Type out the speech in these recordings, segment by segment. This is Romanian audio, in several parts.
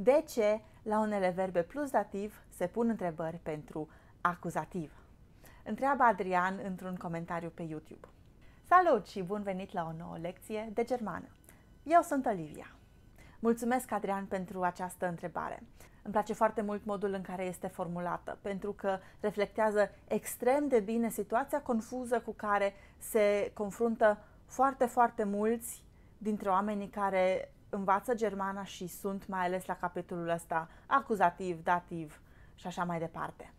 De ce la unele verbe plus dativ se pun întrebări pentru acuzativ? Întreabă Adrian într-un comentariu pe YouTube. Salut și bun venit la o nouă lecție de germană. Eu sunt Olivia. Mulțumesc, Adrian, pentru această întrebare. Îmi place foarte mult modul în care este formulată, pentru că reflectează extrem de bine situația confuză cu care se confruntă foarte, foarte mulți dintre oamenii care învață germana și sunt mai ales la capitolul ăsta acuzativ, dativ și așa mai departe.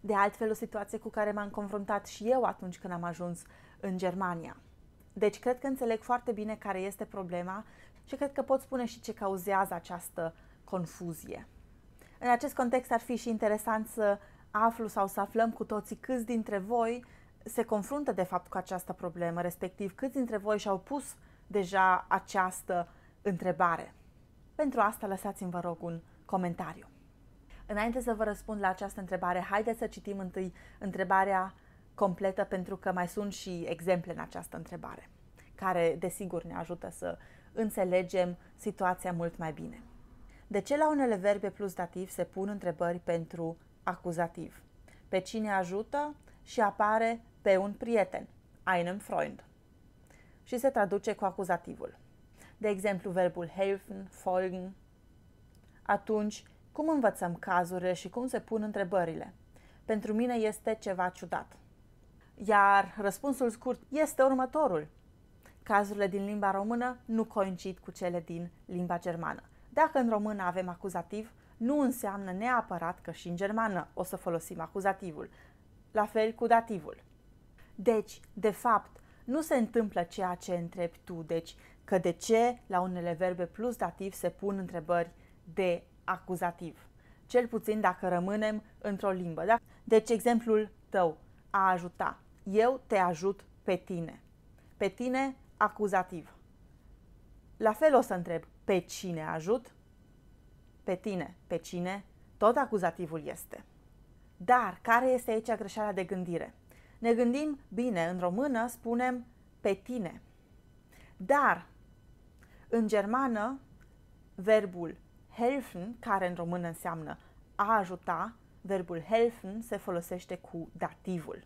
De altfel, o situație cu care m-am confruntat și eu atunci când am ajuns în Germania. Deci, cred că înțeleg foarte bine care este problema și cred că pot spune și ce cauzează această confuzie. În acest context ar fi și interesant să aflu sau să aflăm cu toții câți dintre voi se confruntă de fapt cu această problemă, respectiv câți dintre voi și-au pus deja această întrebare. Pentru asta lăsați-mi, vă rog, un comentariu. Înainte să vă răspund la această întrebare, haideți să citim întâi întrebarea completă, pentru că mai sunt și exemple în această întrebare, care, desigur, ne ajută să înțelegem situația mult mai bine. De ce la unele verbe plus dativ se pun întrebări pentru acuzativ? Pe cine ajută și apare pe un prieten, einem Freund, și se traduce cu acuzativul. De exemplu, verbul helfen, folgen. Atunci, cum învățăm cazurile și cum se pun întrebările? Pentru mine este ceva ciudat. Iar răspunsul scurt este următorul. Cazurile din limba română nu coincid cu cele din limba germană. Dacă în română avem acuzativ, nu înseamnă neapărat că și în germană o să folosim acuzativul. La fel cu dativul. Deci, de fapt, nu se întâmplă ceea ce întrebi tu, deci că de ce la unele verbe plus dativ se pun întrebări de acuzativ. Cel puțin dacă rămânem într-o limbă. Da? Deci exemplul tău, a ajuta. Eu te ajut pe tine. Pe tine, acuzativ. La fel o să întreb, pe cine ajut? Pe tine, pe cine? Tot acuzativul este. Dar care este aici greșeala de gândire? Ne gândim bine, în română spunem pe tine. Dar în germană, verbul helfen, care în română înseamnă a ajuta, verbul helfen se folosește cu dativul.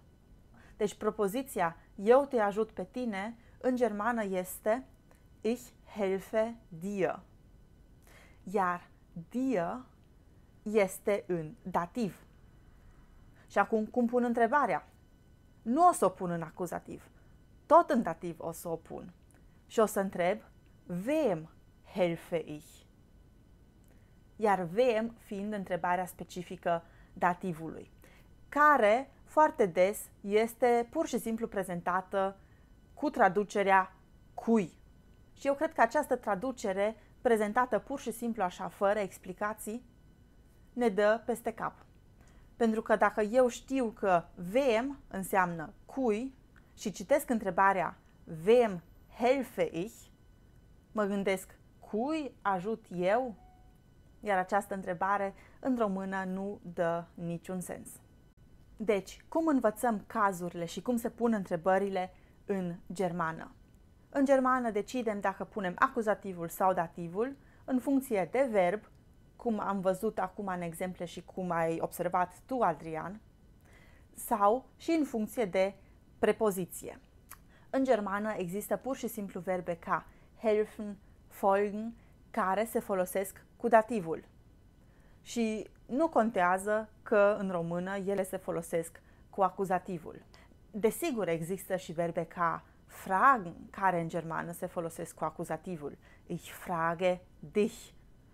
Deci propoziția eu te ajut pe tine în germană este ich helfe dir. Iar dir este în dativ. Și acum cum pun întrebarea? Nu o să o pun în acuzativ. Tot în dativ o să o pun. Și o să întreb, wem helfe ich? Iar wem fiind întrebarea specifică dativului, care foarte des este pur și simplu prezentată cu traducerea cui. Și eu cred că această traducere, prezentată pur și simplu așa, fără explicații, ne dă peste cap. Pentru că dacă eu știu că wem înseamnă cui și citesc întrebarea wem helfe ich, mă gândesc cui ajut eu? Iar această întrebare în română nu dă niciun sens. Deci, cum învățăm cazurile și cum se pun întrebările în germană? În germană decidem dacă punem acuzativul sau dativul în funcție de verb, cum am văzut acum în exemple și cum ai observat tu, Adrian, sau și în funcție de prepoziție. În germană există pur și simplu verbe ca helfen, folgen, care se folosesc cu dativul. Și nu contează că în română ele se folosesc cu acuzativul. Desigur, există și verbe ca fragen, care în germană se folosesc cu acuzativul. Ich frage dich.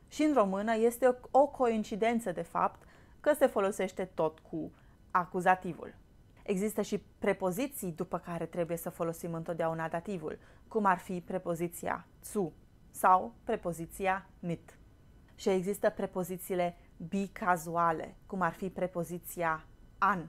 Și în română este o, o coincidență, de fapt, că se folosește tot cu acuzativul. Există și prepoziții după care trebuie să folosim întotdeauna dativul, cum ar fi prepoziția zu sau prepoziția mit. Și există prepozițiile bicazuale, cum ar fi prepoziția an,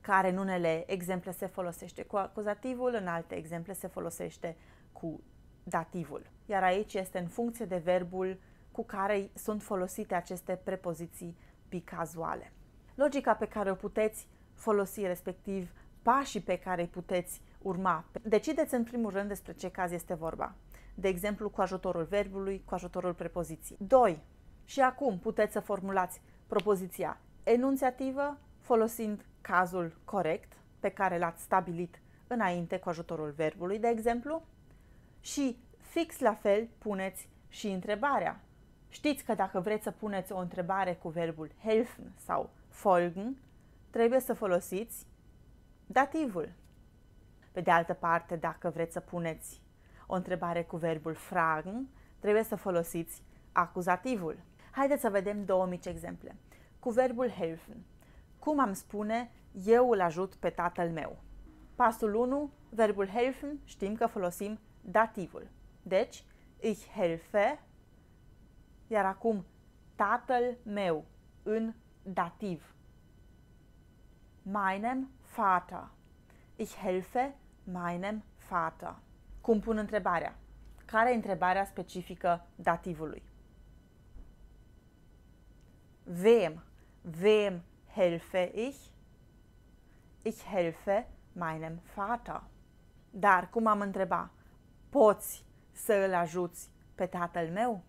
care în unele exemple se folosește cu acuzativul, în alte exemple se folosește cu dativul. Iar aici este în funcție de verbul cu care sunt folosite aceste prepoziții bicazuale. Logica pe care o puteți folosi, respectiv pașii pe care îi puteți urma. Decideți în primul rând despre ce caz este vorba. De exemplu, cu ajutorul verbului, cu ajutorul prepoziției. 2. Și acum puteți să formulați propoziția enunțiativă folosind cazul corect pe care l-ați stabilit înainte cu ajutorul verbului, de exemplu, și fix la fel puneți și întrebarea. Știți că dacă vreți să puneți o întrebare cu verbul helfen sau folgen, trebuie să folosiți dativul. Pe de altă parte, dacă vreți să puneți o întrebare cu verbul fragen, trebuie să folosiți acuzativul. Haideți să vedem două mici exemple. Cu verbul helfen. Cum am spune, eu îl ajut pe tatăl meu. Pasul 1, verbul helfen, știm că folosim dativul. Deci, ich helfe, iar acum tatăl meu în dativ. Meinem Vater. Ich helfe meinem Vater. Cum pun întrebarea? Care e întrebarea specifică dativului? Wem? Wem helfe ich? Ich helfe meinem Vater. Dar cum am întrebat? Poți să îl ajuți pe tatăl meu?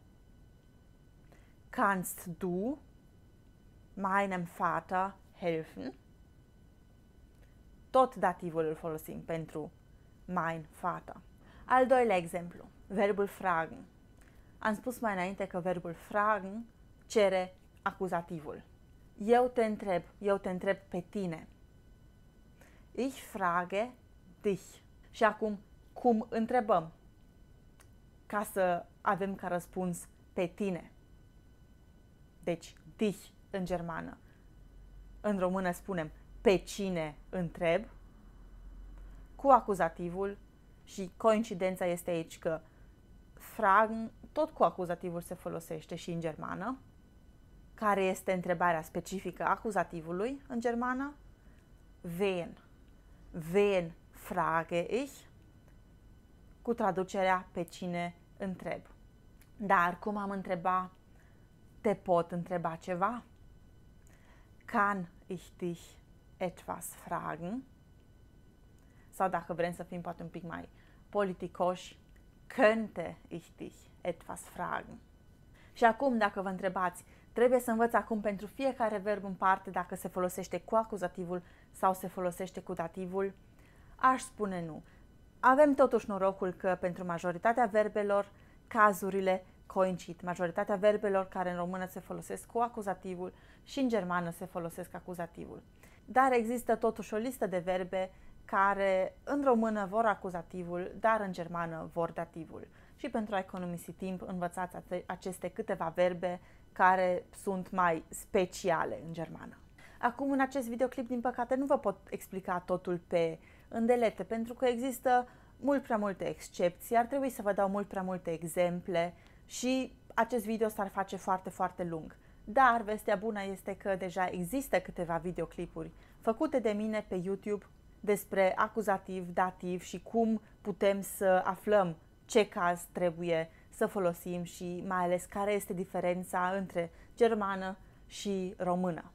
Kannst du meinem Vater helfen? Tot dativul îl folosim pentru mein Vater. Al doilea exemplu, verbul fragen. Am spus mai înainte că verbul fragen cere acuzativul. Eu te întreb, eu te întreb pe tine. Ich frage dich. Și acum, cum întrebăm? Ca să avem ca răspuns pe tine. Deci, dich în germană. În română spunem pe cine întreb, cu acuzativul și coincidența este aici că fragen tot cu acuzativul se folosește și în germană. Care este întrebarea specifică acuzativului în germană? Wen. Wen frage ich? Cu traducerea pe cine întreb. Dar cum am întrebat, te pot întreba ceva? Kann ich dich etwas fragen? Sau dacă vrem să fim poate un pic mai politicoși, könnte ich dich etwas fragen? Și acum, dacă vă întrebați, trebuie să învăț acum pentru fiecare verb în parte dacă se folosește cu acuzativul sau se folosește cu dativul? Aș spune nu. Avem totuși norocul că pentru majoritatea verbelor, cazurile coincid. Majoritatea verbelor care în română se folosesc cu acuzativul și în germană se folosesc acuzativul. Dar există totuși o listă de verbe care în română vor acuzativul, dar în germană vor dativul. Și pentru a economisi timp, învățați aceste câteva verbe care sunt mai speciale în germană. Acum, în acest videoclip, din păcate, nu vă pot explica totul pe îndelete, pentru că există mult prea multe excepții, ar trebui să vă dau mult prea multe exemple și acest video s-ar face foarte, foarte lung. Dar vestea bună este că deja există câteva videoclipuri făcute de mine pe YouTube despre acuzativ, dativ și cum putem să aflăm ce caz trebuie să folosim și mai ales care este diferența între germană și română.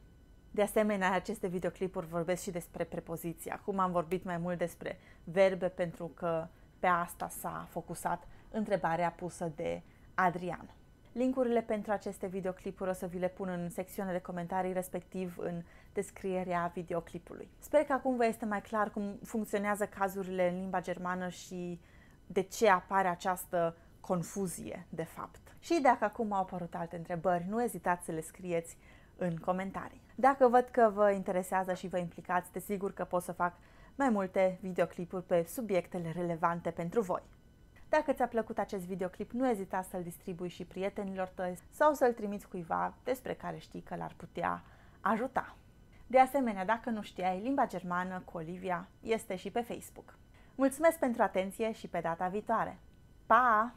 De asemenea, aceste videoclipuri vorbesc și despre prepoziții. Acum am vorbit mai mult despre verbe pentru că pe asta s-a focusat întrebarea pusă de Adrian. Linkurile pentru aceste videoclipuri o să vi le pun în secțiunea de comentarii, respectiv în descrierea videoclipului. Sper că acum vă este mai clar cum funcționează cazurile în limba germană și de ce apare această confuzie, de fapt. Și dacă acum au apărut alte întrebări, nu ezitați să le scrieți în comentarii. Dacă văd că vă interesează și vă implicați, desigur că pot să fac mai multe videoclipuri pe subiectele relevante pentru voi. Dacă ți-a plăcut acest videoclip, nu ezita să-l distribui și prietenilor tăi sau să-l trimiți cuiva despre care știi că l-ar putea ajuta. De asemenea, dacă nu știai, limba germană cu Olivia este și pe Facebook. Mulțumesc pentru atenție și pe data viitoare! Pa!